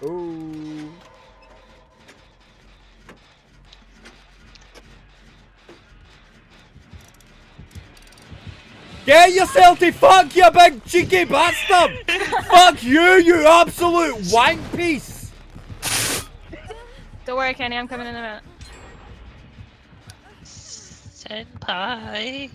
Get yourself to fuck, you big cheeky bastard! fuck you, you absolute wank piece! Don't worry, Kenny, I'm coming in a minute. Senpai.